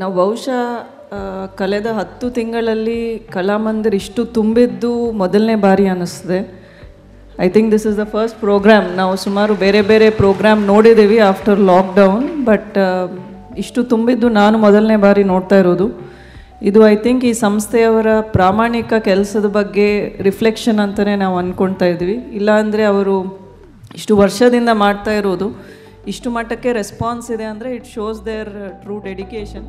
ನಾವು ಬಹುಶಃ ಕಳೆದ ಹತ್ತು ತಿಂಗಳಲ್ಲಿ ಕಲಾಮಂದಿರ್ ಇಷ್ಟು ತುಂಬಿದ್ದು ಮೊದಲನೇ ಬಾರಿ ಅನ್ನಿಸ್ತದೆ I think this is the first program ನಾವು ಸುಮಾರು ಬೇರೆ ಬೇರೆ ಪ್ರೋಗ್ರಾಮ್ ನೋಡಿದ್ದೀವಿ ಆಫ್ಟರ್ ಲಾಕ್ಡೌನ್ ಬಟ್ ಇಷ್ಟು ತುಂಬಿದ್ದು ನಾನು ಮೊದಲನೇ ಬಾರಿ ನೋಡ್ತಾ ಇರೋದು. ಇದು ಐ ಥಿಂಕ್ ಈ ಸಂಸ್ಥೆಯವರ ಪ್ರಾಮಾಣಿಕ ಕೆಲಸದ ಬಗ್ಗೆ ರಿಫ್ಲೆಕ್ಷನ್ ಅಂತಲೇ ನಾವು ಅಂದ್ಕೊಳ್ತಾ ಇದ್ವಿ ಇಲ್ಲಾಂದರೆ ಅವರು ಇಷ್ಟು ವರ್ಷದಿಂದ ಮಾಡ್ತಾ ಇರೋದು. ಇಷ್ಟು ಮಟ್ಟಕ್ಕೆ ರೆಸ್ಪಾನ್ಸ್ ಇದೆ ಅಂದರೆ it shows there true dedication